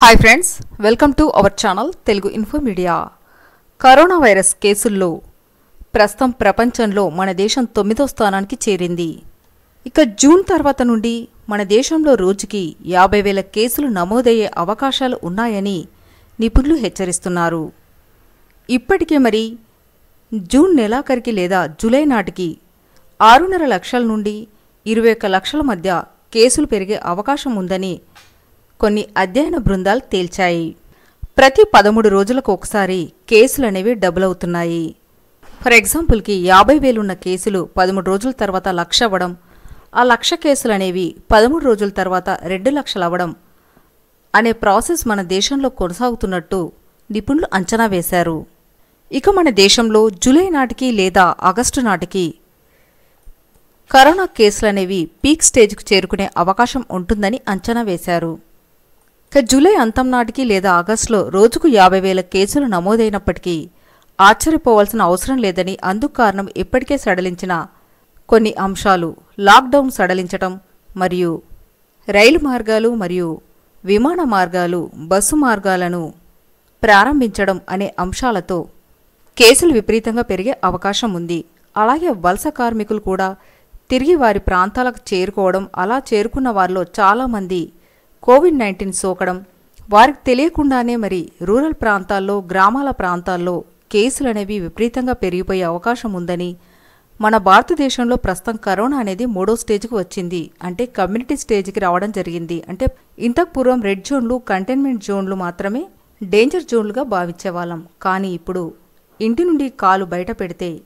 Hi friends welcome to our channel Telugu info media corona virus కేసుల్లో ప్రస్తుతం ప్రపంచంలో మన దేశం తొమ్మిదో స్థానానికి చేరింది. ఇక జూన్ తర్వాత నుండి మన దేశంలో రోజుకి యాభై వేల కేసులు నమోదయ్యే అవకాశాలు ఉన్నాయని నిపుణులు హెచ్చరిస్తున్నారు. ఇప్పటికే మరి జూన్ నెలాఖరికి లేదా జూలై నాటికి ఆరున్నర లక్షల నుండి ఇరవై ఒక్క లక్షల మధ్య కేసులు పెరిగే అవకాశం ఉందని కొన్ని అధ్యయన బృందాలు తేల్చాయి. ప్రతి పదమూడు రోజులకు ఒకసారి కేసులు అనేవి డబుల్ అవుతున్నాయి ఫర్ ఎగ్జాంపుల్కి యాభై వేలున్న కేసులు పదమూడు రోజుల తర్వాత లక్ష అవ్వడం ఆ లక్ష కేసులు అనేవి పదమూడు రోజుల తర్వాత రెండు లక్షలు అవ్వడం అనే ప్రాసెస్ మన దేశంలో కొనసాగుతున్నట్టు నిపుణులు అంచనా వేశారు. ఇక మన దేశంలో జూలై నాటికి లేదా ఆగస్టు నాటికి కరోనా కేసులు అనేవి పీక్ స్టేజ్కు చేరుకునే అవకాశం ఉంటుందని అంచనా వేశారు. ఇక జూలై అంతం నాటికి లేదా ఆగస్టులో రోజుకు యాభై వేల కేసులు నమోదైనప్పటికీ ఆశ్చర్యపోవాల్సిన అవసరం లేదని అందుకు కారణం ఇప్పటికే సడలించిన కొన్ని అంశాలు. లాక్డౌన్ సడలించటం మరియు రైలు మార్గాలు మరియు విమాన మార్గాలు బస్సు మార్గాలను ప్రారంభించడం అనే అంశాలతో కేసులు విపరీతంగా పెరిగే అవకాశం ఉంది. అలాగే వలస కార్మికులు కూడా తిరిగి వారి ప్రాంతాలకు చేరుకోవడం అలా చేరుకున్న వారిలో చాలామంది కోవిడ్ నైన్టీన్ సోకడం. వారికి తెలియకుండానే మరి రూరల్ ప్రాంతాల్లో గ్రామాల ప్రాంతాల్లో కేసులు అనేవి విపరీతంగా పెరిగిపోయే అవకాశం ఉందని మన భారతదేశంలో ప్రస్తుతం కరోనా అనేది మూడో స్టేజ్కి వచ్చింది. అంటే కమ్యూనిటీ స్టేజ్కి రావడం జరిగింది. అంటే ఇంతకు పూర్వం రెడ్ జోన్లు కంటైన్మెంట్ జోన్లు మాత్రమే డేంజర్ జోన్లుగా భావించేవాళ్ళం. కానీ ఇప్పుడు ఇంటి నుండి కాలు బయట పెడితే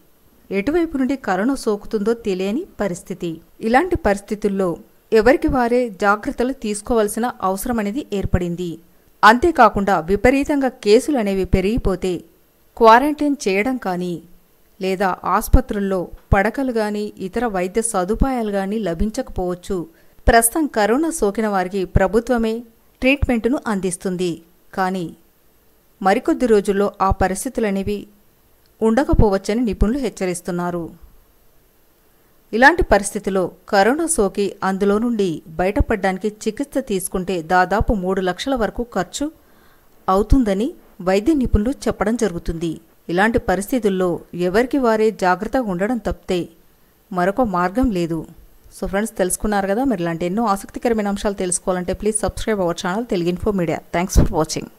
ఎటువైపు నుండి కరోనా సోకుతుందో తెలియని పరిస్థితి. ఇలాంటి పరిస్థితుల్లో ఎవరికి వారే జాగ్రత్తలు తీసుకోవాల్సిన అవసరం అనేది ఏర్పడింది. అంతేకాకుండా విపరీతంగా కేసులు అనేవి పెరిగిపోతే క్వారంటైన్ చేయడం కానీ లేదా ఆసుపత్రుల్లో పడకలు కానీ ఇతర వైద్య సదుపాయాలు కానీ లభించకపోవచ్చు. ప్రస్తుతం కరోనా సోకిన వారికి ప్రభుత్వమే ట్రీట్మెంటును అందిస్తుంది. కానీ మరికొద్ది రోజుల్లో ఆ పరిస్థితులనేవి ఉండకపోవచ్చని నిపుణులు హెచ్చరిస్తున్నారు. ఇలాంటి పరిస్థితిలో కరోనా సోకి అందులో నుండి బయటపడడానికి చికిత్స తీసుకుంటే దాదాపు మూడు లక్షల వరకు ఖర్చు అవుతుందని వైద్య నిపుణులు చెప్పడం జరుగుతుంది. ఇలాంటి పరిస్థితుల్లో ఎవరికి వారే జాగ్రత్తగా ఉండడం తప్పితే మరొక మార్గం లేదు. సో ఫ్రెండ్స్ తెలుసుకున్నారు కదా మరి ఇలాంటి ఎన్నో ఆసక్తికరమైన అంశాలు తెలుసుకోవాలంటే please subscribe our channel Telugu info media. Thanks for watching.